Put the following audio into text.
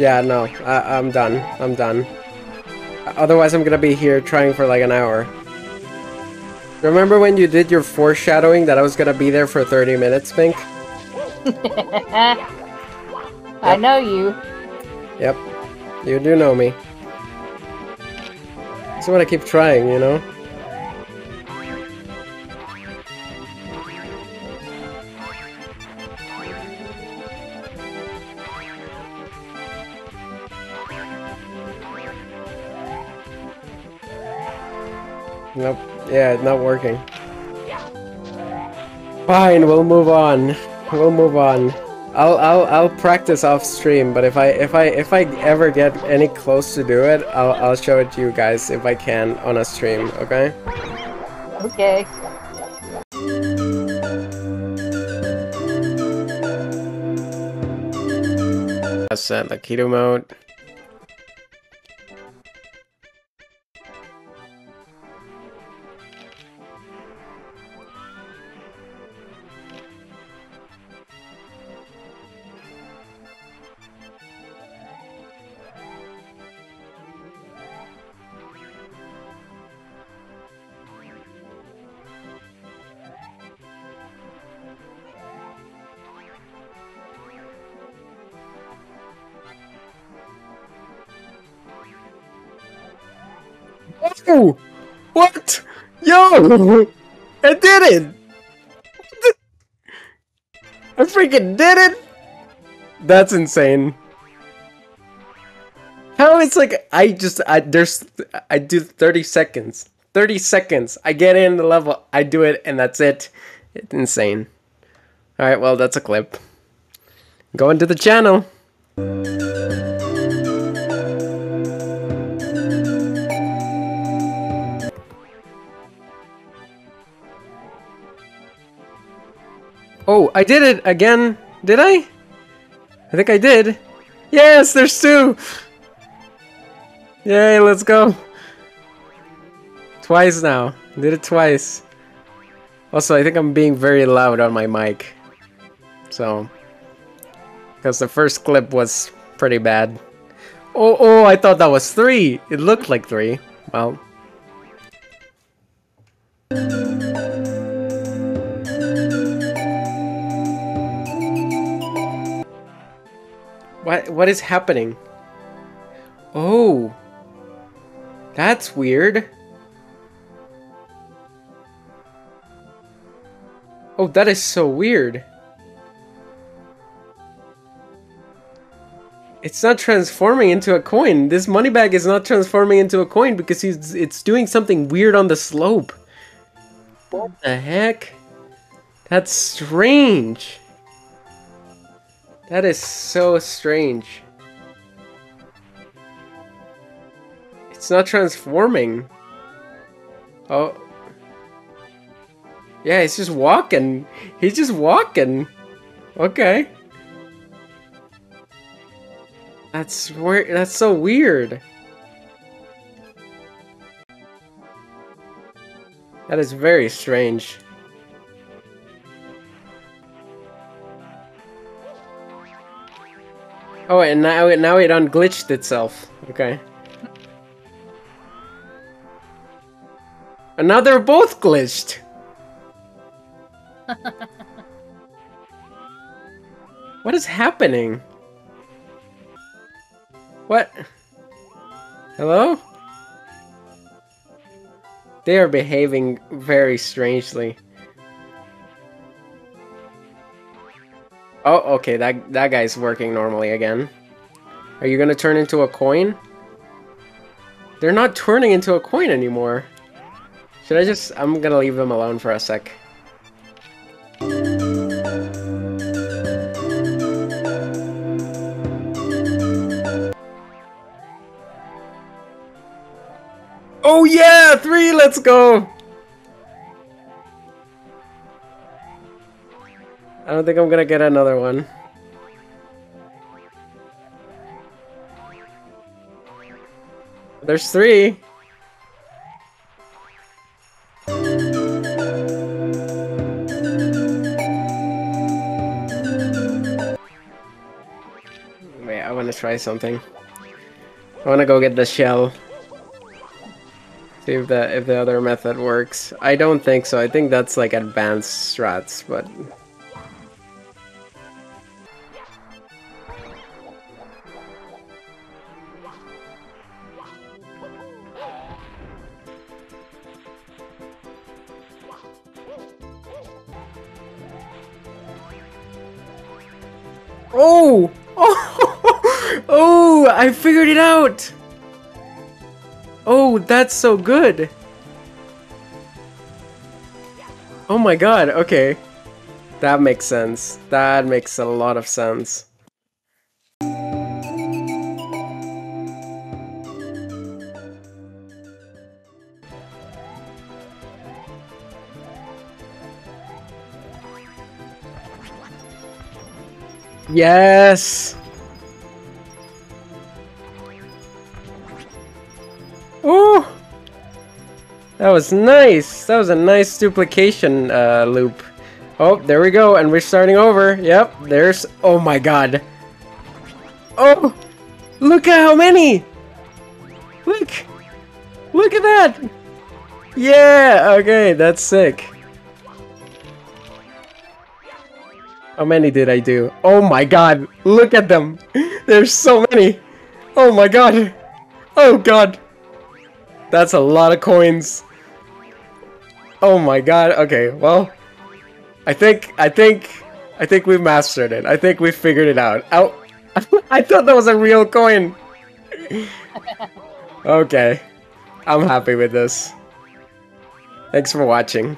Yeah, no, I I'm done. I'm done. Otherwise, I'm gonna be here trying for like an hour. Remember when you did your foreshadowing that I was gonna be there for 30 minutes, Pink? I know you. Yep. You do know me. That's what I keep trying, you know? Nope. Yeah, it's not working. Fine, we'll move on. We'll move on. I'll I'll I'll practice off stream, but if I if I if I ever get any close to do it, I'll I'll show it to you guys if I can on a stream, okay? Okay. Set the keto mode. What? Yo! I did it! I freaking did it! That's insane. How it's like I just I there's I do 30 seconds. 30 seconds. I get in the level, I do it, and that's it. It's insane. Alright, well that's a clip. Go into the channel. Oh, I did it again. Did I? I think I did. Yes, there's two. Yay, let's go. Twice now. Did it twice. Also, I think I'm being very loud on my mic. So, because the first clip was pretty bad. Oh, oh, I thought that was three. It looked like three. Well. What what is happening? Oh. That's weird. Oh, that is so weird. It's not transforming into a coin. This money bag is not transforming into a coin because he's it's doing something weird on the slope. What the heck? That's strange. That is so strange. It's not transforming. Oh. Yeah, he's just walking. He's just walking. Okay. That's weird. That's so weird. That is very strange. Oh, and now it now it unglitched itself. Okay. And now they're both glitched. what is happening? What? Hello? They are behaving very strangely. Oh, okay, that that guy's working normally again. Are you gonna turn into a coin? They're not turning into a coin anymore. Should I just... I'm gonna leave them alone for a sec. Oh yeah! Three! Let's go! I don't think I'm gonna get another one. There's three. Wait, I wanna try something. I wanna go get the shell. See if the if the other method works. I don't think so. I think that's like advanced strats, but Oh! Oh! Oh! I figured it out! Oh, that's so good! Oh my god, okay. That makes sense. That makes a lot of sense. Yes! Ooh! That was nice! That was a nice duplication uh, loop. Oh, there we go, and we're starting over. Yep, there's... Oh my god. Oh! Look at how many! Look! Look at that! Yeah! Okay, that's sick. How many did I do? Oh my god, look at them! There's so many! Oh my god! Oh god! That's a lot of coins. Oh my god, okay, well... I think, I think, I think we've mastered it. I think we figured it out. Ow! I thought that was a real coin! okay. I'm happy with this. Thanks for watching.